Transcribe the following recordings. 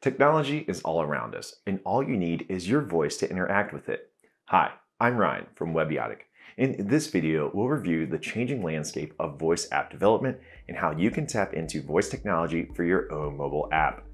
Technology is all around us, and all you need is your voice to interact with it. Hi, I'm Ryan from Webiotic. In this video, we'll review the changing landscape of voice app development and how you can tap into voice technology for your own mobile app.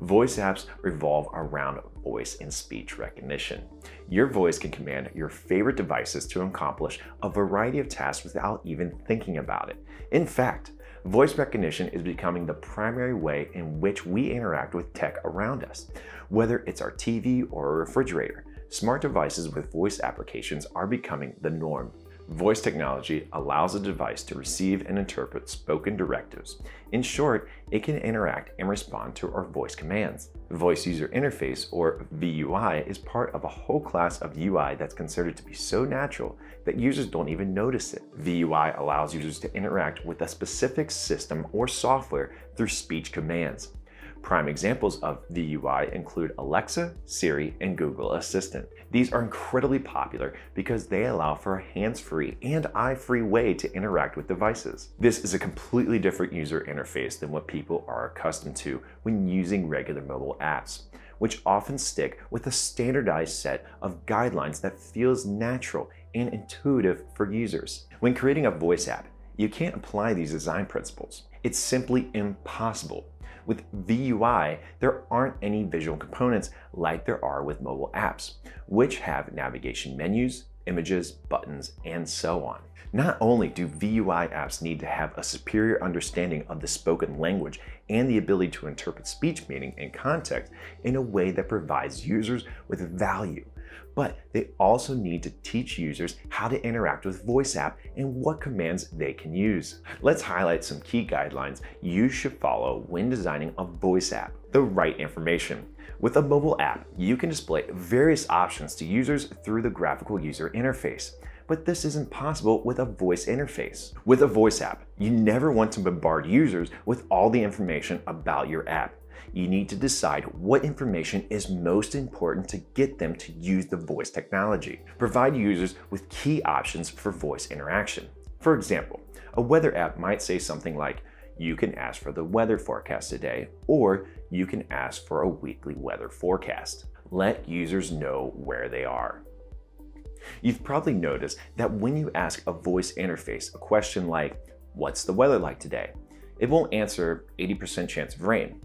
Voice apps revolve around voice and speech recognition. Your voice can command your favorite devices to accomplish a variety of tasks without even thinking about it. In fact, voice recognition is becoming the primary way in which we interact with tech around us. Whether it's our TV or a refrigerator, smart devices with voice applications are becoming the norm. Voice technology allows a device to receive and interpret spoken directives. In short, it can interact and respond to our voice commands. Voice User Interface, or VUI, is part of a whole class of UI that's considered to be so natural that users don't even notice it. VUI allows users to interact with a specific system or software through speech commands. Prime examples of VUI include Alexa, Siri, and Google Assistant. These are incredibly popular because they allow for a hands-free and eye-free way to interact with devices. This is a completely different user interface than what people are accustomed to when using regular mobile apps which often stick with a standardized set of guidelines that feels natural and intuitive for users. When creating a voice app, you can't apply these design principles. It's simply impossible with VUI, there aren't any visual components like there are with mobile apps, which have navigation menus, images, buttons, and so on. Not only do VUI apps need to have a superior understanding of the spoken language and the ability to interpret speech meaning and context in a way that provides users with value, but they also need to teach users how to interact with Voice App and what commands they can use. Let's highlight some key guidelines you should follow when designing a Voice App. The right information. With a mobile app, you can display various options to users through the graphical user interface but this isn't possible with a voice interface. With a voice app, you never want to bombard users with all the information about your app you need to decide what information is most important to get them to use the voice technology. Provide users with key options for voice interaction. For example, a weather app might say something like, you can ask for the weather forecast today, or you can ask for a weekly weather forecast. Let users know where they are. You've probably noticed that when you ask a voice interface a question like, what's the weather like today? It won't answer 80% chance of rain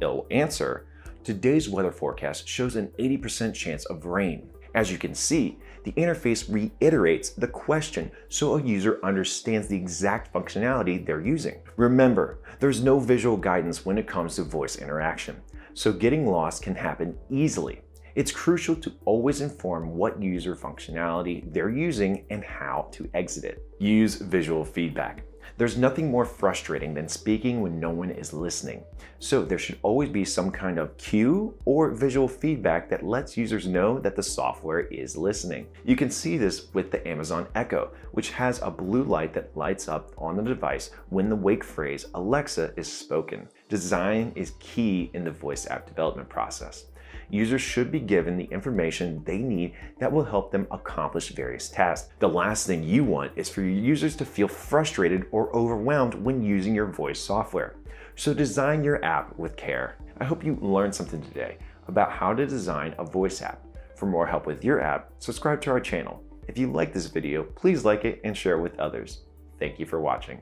it'll answer, today's weather forecast shows an 80% chance of rain. As you can see, the interface reiterates the question so a user understands the exact functionality they're using. Remember, there's no visual guidance when it comes to voice interaction, so getting lost can happen easily. It's crucial to always inform what user functionality they're using and how to exit it. Use visual feedback. There's nothing more frustrating than speaking when no one is listening. So there should always be some kind of cue or visual feedback that lets users know that the software is listening. You can see this with the Amazon Echo, which has a blue light that lights up on the device when the wake phrase Alexa is spoken. Design is key in the voice app development process users should be given the information they need that will help them accomplish various tasks. The last thing you want is for your users to feel frustrated or overwhelmed when using your voice software. So design your app with care. I hope you learned something today about how to design a voice app. For more help with your app, subscribe to our channel. If you like this video, please like it and share it with others. Thank you for watching.